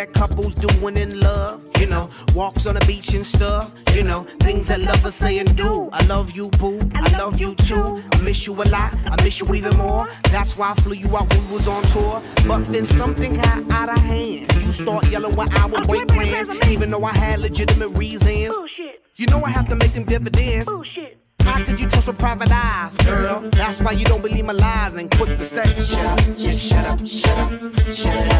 that couples doing in love. You know, walks on the beach and stuff. You know, things that lovers say and do. I love you, boo. I love you too. I miss you a lot. I miss you even more. That's why I flew you out when we was on tour. But then something got out of hand. You start yelling when I would break plans. Even though I had legitimate reasons. Bullshit. You know I have to make them dividends. Bullshit. How could you trust with private eyes, girl? That's why you don't believe my lies and quick to say, shut up, just shut up, shut up, shut up,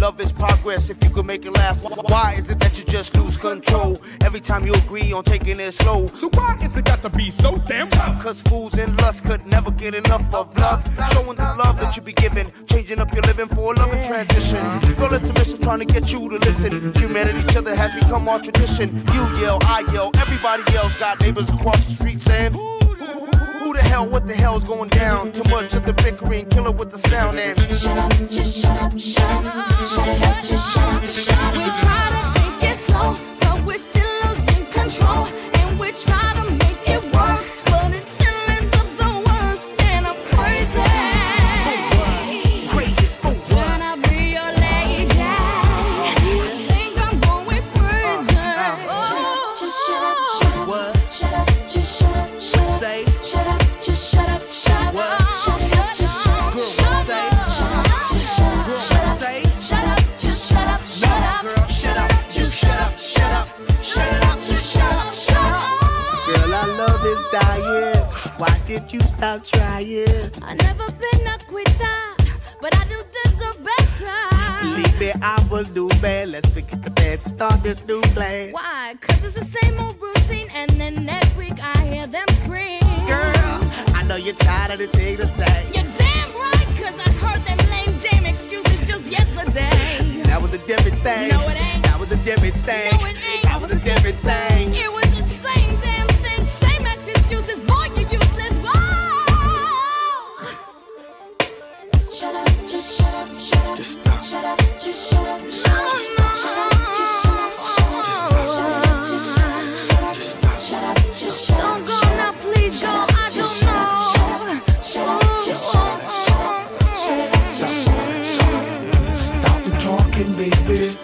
Love is progress if you could make it last. Why is it that you just lose control every time you agree on taking it slow? So why is it got to be so damn tough? Cause fools in lust could never get enough of love. Showing the love that you be giving, changing up your living for a loving transition. Girl, it's a mission trying to get you to listen. Humanity, each other has become our tradition. You yell, I yell, everybody else got neighbors across the street saying, Who the hell, what the hell's going down? Too much of the bickering, kill it with the sound and Shut up, just shut up, shut up, shut up, just shut up, shut up. We try to take it slow, but we're still losing control. And we try to trying? I never been a quitter, but I do deserve better. Believe me, I will do bad. Let's forget the bad, start this new plan. Why? Cause it's the same old routine, and then next week I hear them scream. Girl, I know you're tired of the thing to say. Talking, baby.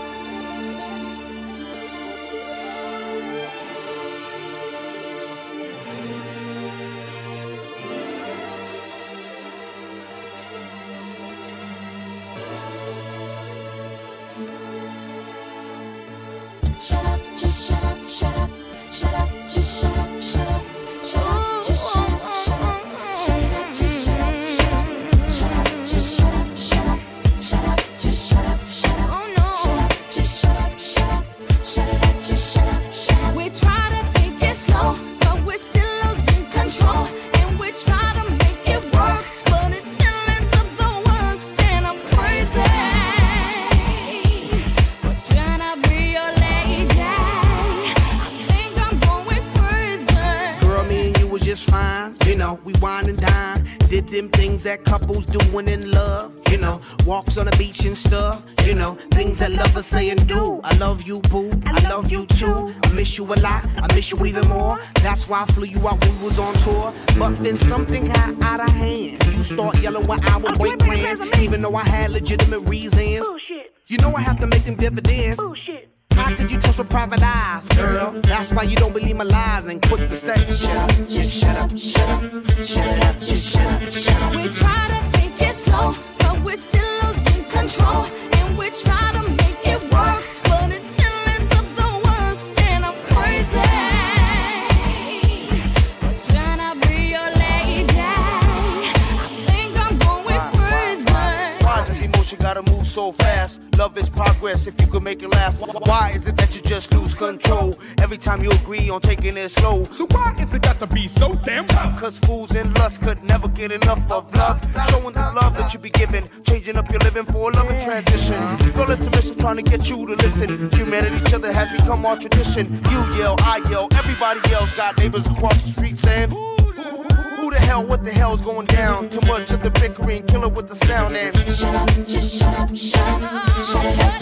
lover saying, do. I love you, boo. I, love you too. I miss you a lot. I miss you even more. That's why I flew you out when we was on tour. But then something got out of hand. You start yelling when I would break plans. Even though I had legitimate reasons. Bullshit. You know I have to make them dividends. Bullshit. How could you trust with private eyes, girl? That's why you don't believe my lies and quit the set. Shut up, just shut up, shut up, shut up, just shut up, shut up. We try to take it slow, but we're still losing control, and we try to. motion, gotta move so fast. Love is progress if you could make it last. Why is it that you just lose control every time you agree on taking it slow? So why is it got to be so damn tough? Cause fools and lust could never get enough of love. Showing the love that you be giving, changing up your living for a loving transition. Girl, it's a mission trying to get you to listen. Humanity, each other has become our tradition. You yell, I yell, everybody yells. Got neighbors across the street saying, Ooh. Who the hell, what the hell's going down? Too much of the bickering, kill with the sound and. Shut up, just shut up, shut up, shut up.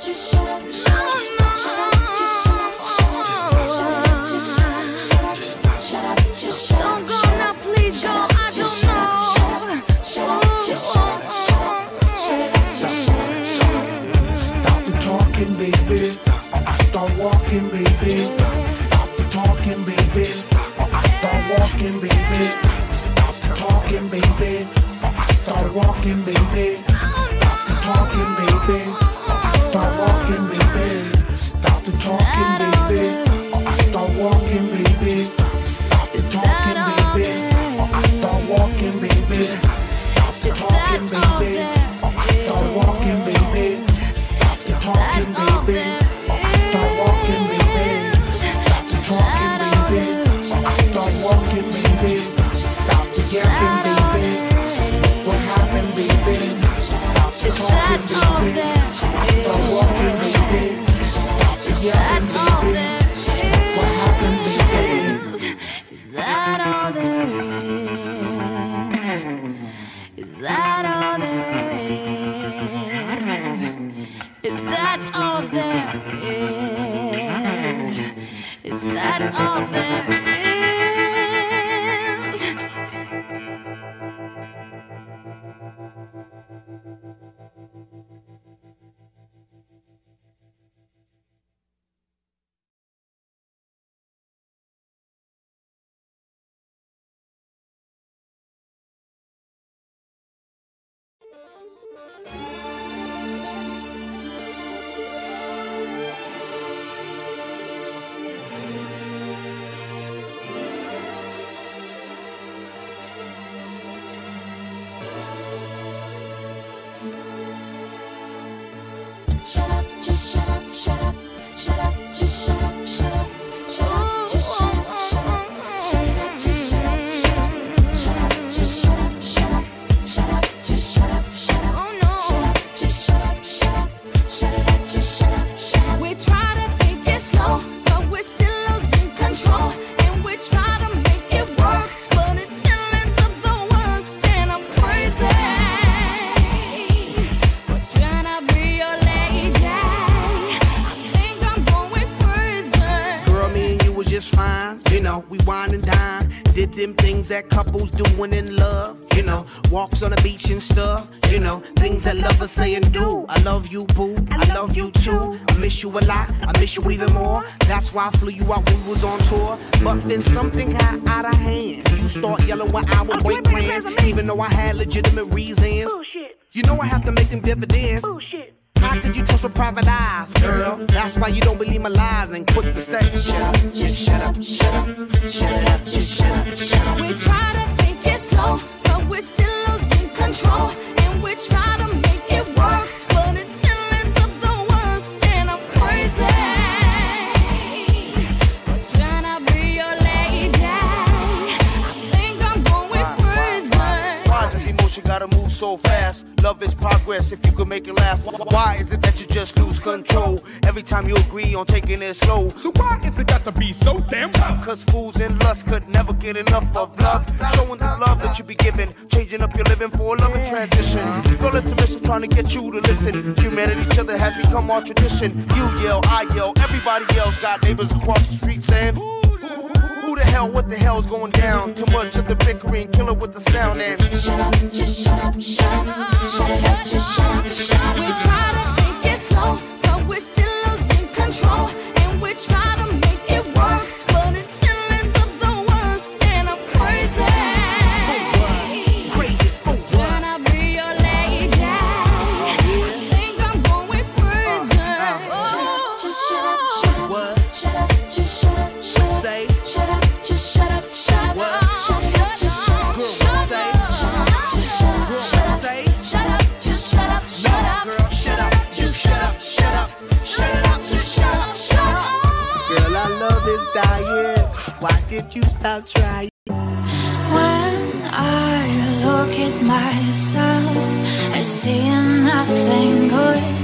Just shut up. Is that all there is? Is that all there is? Them things that couples do when in love. You know, walks on the beach and stuff. You know, things that lovers say and do. I love you, boo. I love you too. I miss you a lot. I miss you even more. That's why I flew you out when we was on tour. But then something got out of hand. You start yelling when I would break plans. Even though I had legitimate reasons. Bullshit. You know I have to make them dividends. Bullshit. How could you trust with private eyes, girl? That's why you don't believe my lies and quick to say, shut up, just shut up, shut up, shut it up, just shut up, shut up. We try to take it slow, but we're still losing control. And we try to Emotion gotta move so fast? Love is progress if you could make it last. Why is it that you just lose control every time you agree on taking it slow? So why is it got to be so damn tough? Cause fools and lust could never get enough of love. Showing the love that you be giving, changing up your living for a loving transition. Girl, listen, mission, trying to get you to listen. Humanity, each other has become our tradition. You yell, I yell, everybody yells. Got neighbors across the street saying, The hell, what the hell's going down? Too much of the bickering, kill it with the sound and. Shut up, just shut up, shut up, shut up, just shut up, shut up. We try to take it slow, but we're still losing control. And we try did you stop trying? When I look at myself, I see nothing good.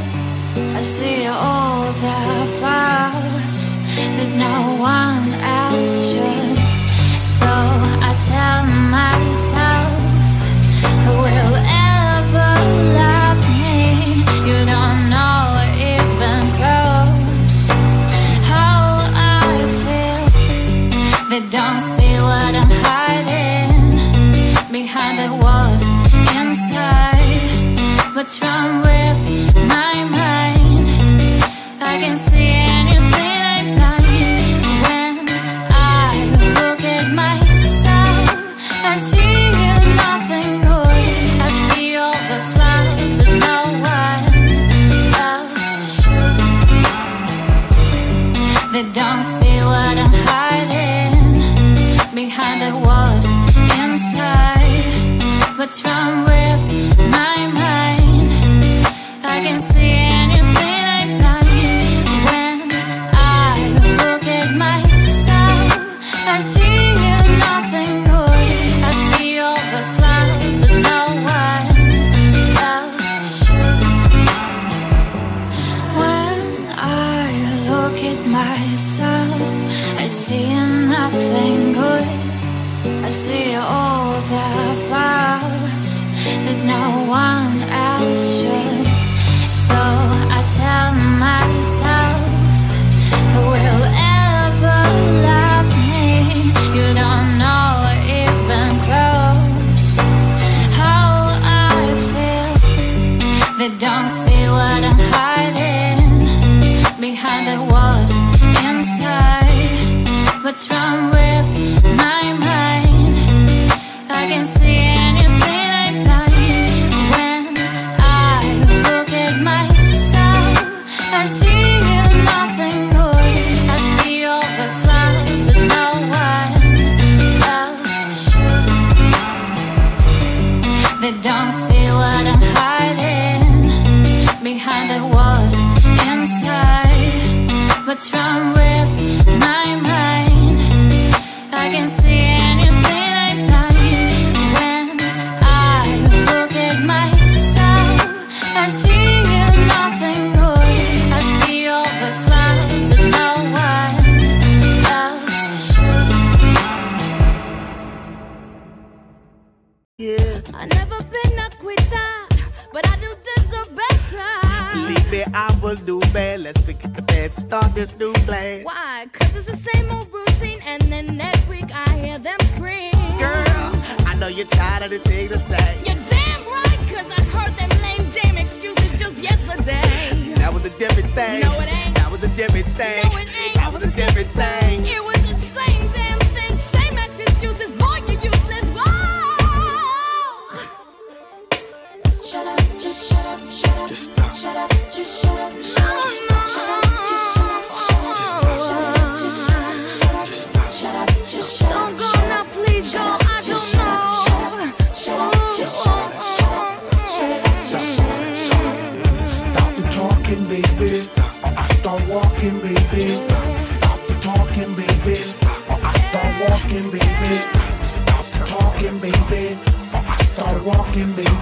What's wrong with Believe me, I will do bad. Let's forget the bad, start this new plan. Why? Cause it's the same old routine, and then next week I hear them scream. Girl, I know you're tired of the thing to say. You're damn right, cause I heard them lame damn excuses just yesterday. That was a different thing. No, it ain't. That was a different thing. No, it ain't. That was a different thing. It was the same damn thing, same ex excuses. Boy, you useless. Whoa! Shut up, just shut up, shut up. Just walking, baby. I start walking, baby.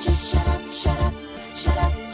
just shut up, shut up. Shut up,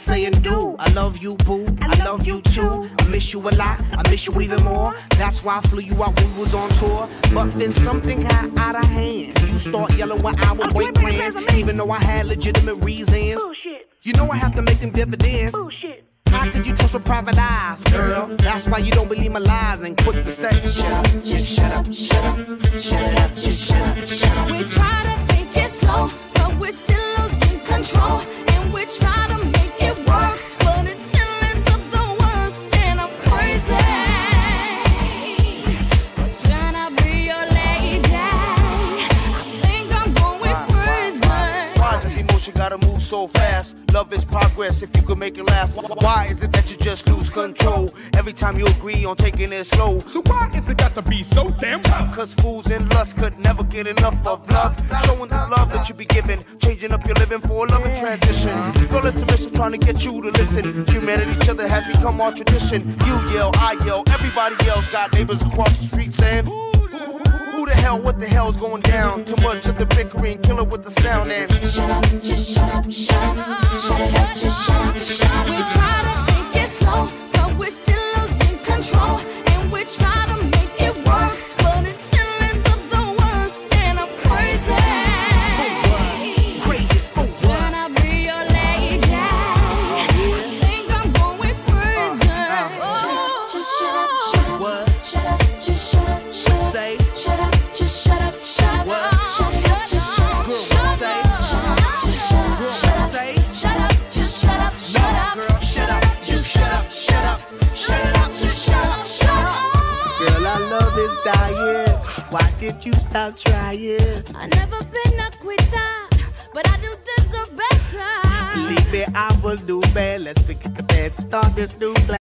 say and do. I love you, boo. I love you too. I miss you a lot. I miss you even more. That's why I flew you out when we was on tour. But then something got out of hand. You start yelling when I would break plans, even though I had legitimate reasons. Bullshit. You know I have to make them dividends. Bullshit. How could you trust with private eyes, girl? That's why you don't believe my lies and quick to say, shut up, just shut up, shut up, shut up, just shut up, shut up. We try to take it slow, but we're still losing control. And we try so fast? Love is progress if you could make it last. Why is it that you just lose control every time you agree on taking it slow? So why is it got to be so damn tough? Cause fools in lust could never get enough of love. Showing the love that you be giving, changing up your living for a loving transition. Girl, it's submission trying to get you to listen. Humanity, each other has become our tradition. You yell, I yell, everybody else got neighbors across the street saying, the hell, what the hell's going down? Too much of the bickering, kill it with the sound and Shut up, just shut up, shut up. Shut up, just shut up, shut up. We try to take it slow, but we're still losing control. And we try to You stop trying? I never been a quitter, but I do deserve better. Believe me, I will do bad. Let's forget the bad, start this new class.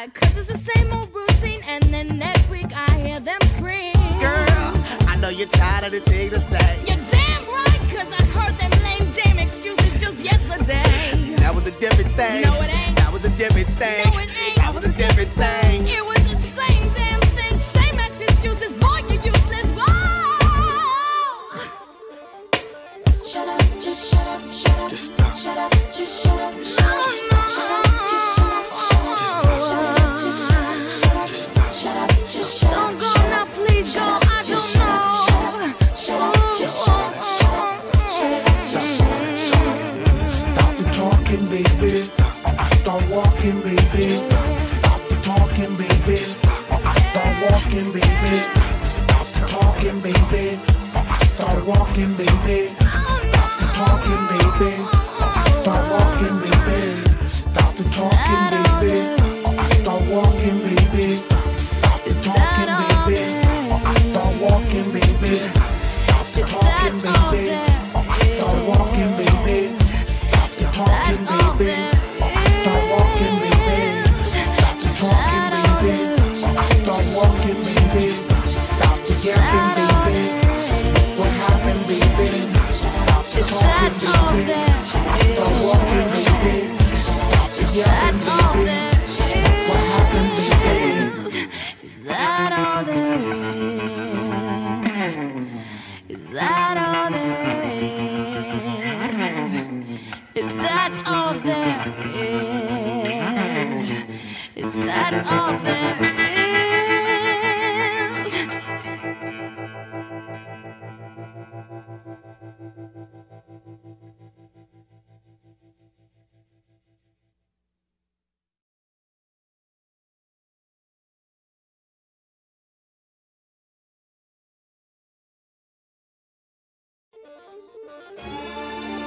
why. Cause it's the same old routine, and then next week I hear them scream. Girl, I know you're tired of the thing to say. You're damn right, cause I heard them lame damn excuses just yesterday. That was a different thing. No, it ain't. That was a different thing. No, it ain't. That was a different thing. It was the same damn thing, same ass excuses. Boy, you're useless. Whoa! Shut up, just shut up, shut up. Just stop. Shut up, just shut up. talking, baby. Start walking, baby. Stop talking, baby. Start walking. all there is.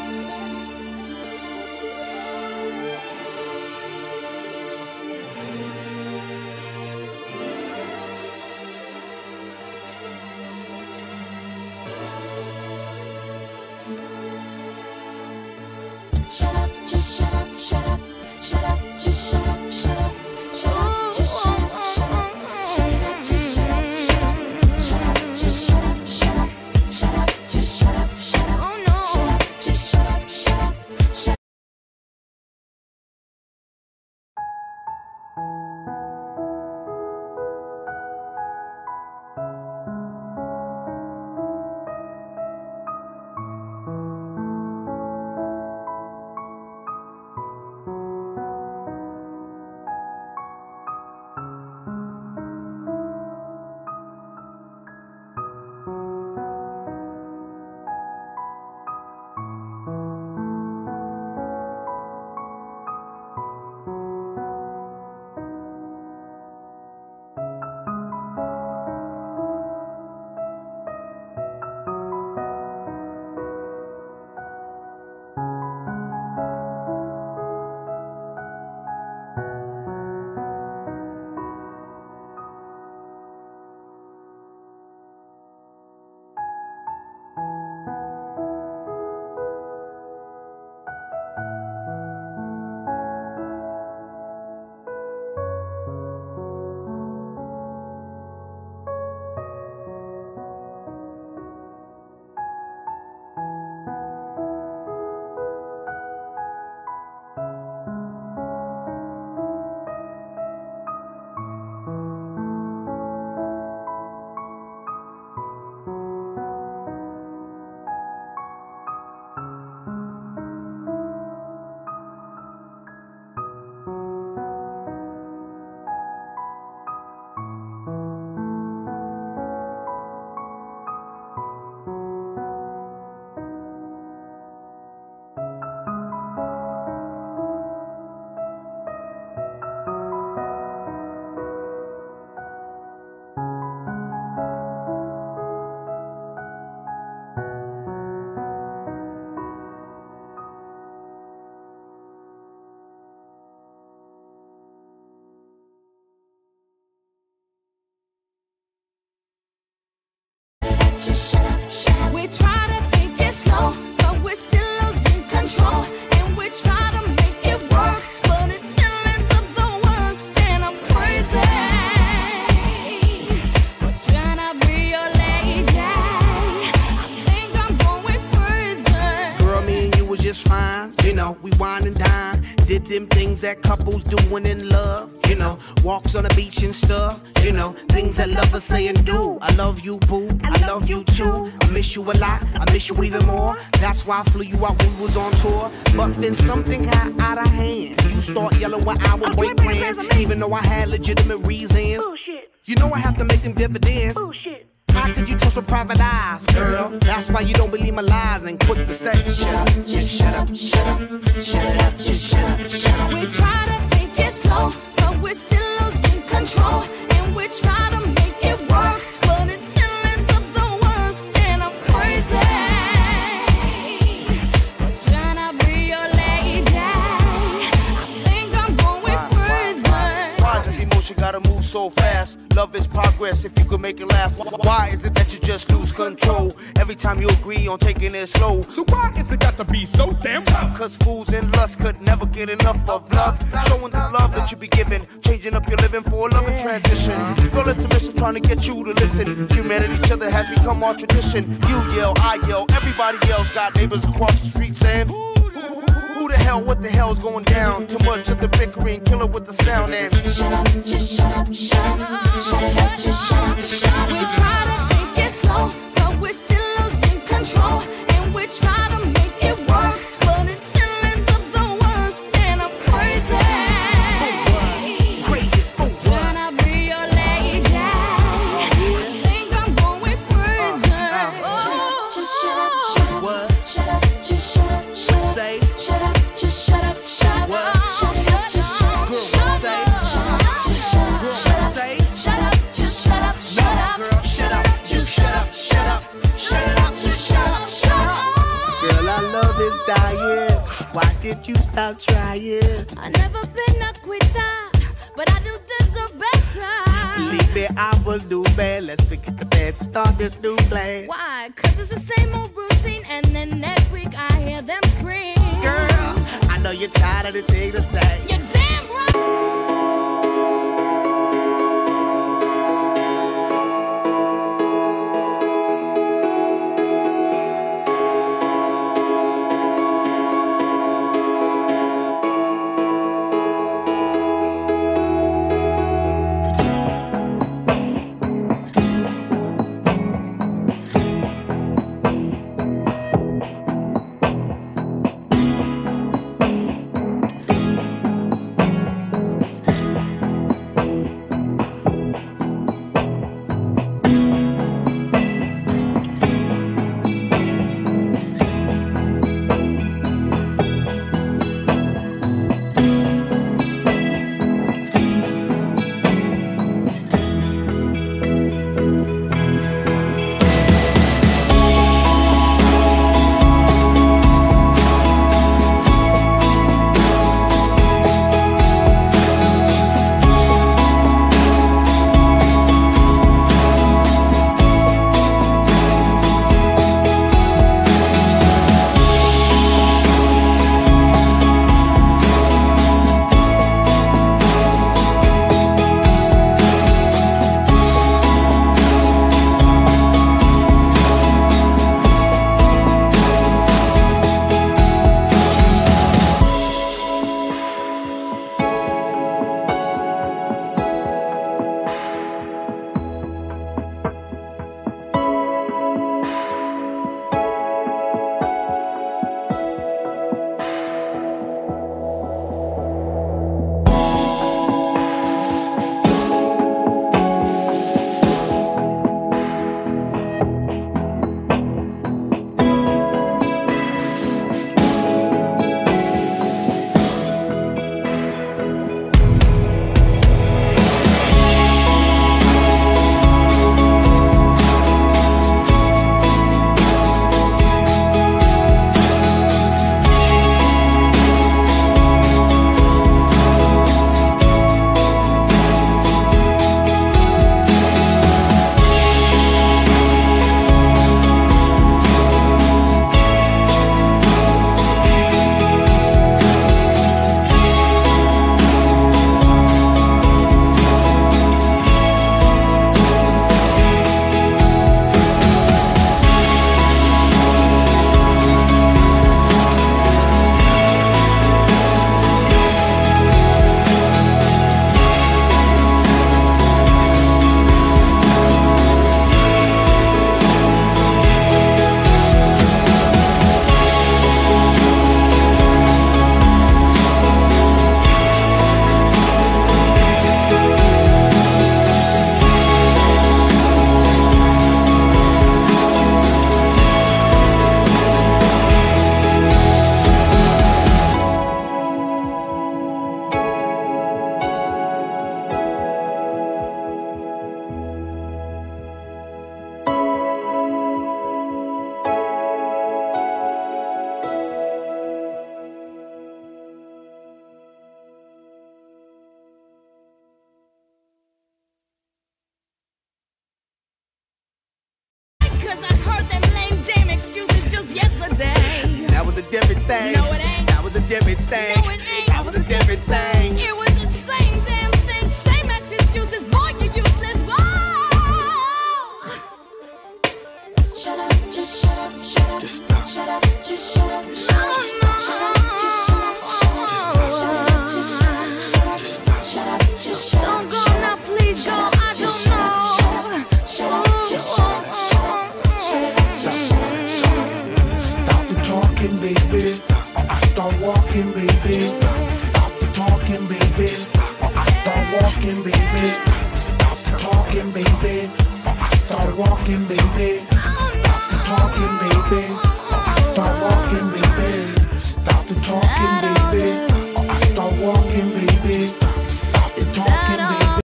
You a lot. I miss you even more. That's why I flew you out when we was on tour. But then something got out of hand. You start yelling when I would break plans, even though I had legitimate reasons. Bullshit. You know I have to make them dividends. Bullshit. How could you trust with private eyes, girl? That's why you don't believe my lies and quick to say, shut up, just shut up, shut up, shut up, just if you could make it last. Why is it that you just lose control every time you agree on taking it slow? So why is it got to be so damn tough? Cause fools in lust could never get enough of love. Showing the love that you be giving, changing up your living for a loving transition. Girl, it's submission trying to get you to listen. Humanity, each other has become our tradition. You yell, I yell, everybody yells. Got neighbors across the street saying, the hell, what the hell's going down? Too much of the bickering, killer with the sound and. Shut up, just shut up, shut up, shut up, just shut up, shut up. We try to take it slow, but we're still losing control. And we try you stop trying? I never been a quitter, but I do deserve better. Believe me, I will do bad. Let's forget the bad, start this new plan. Why? Cause it's the same old routine, and then next week I hear them scream. Girl, I know you're tired of the thing to say. You're damn right.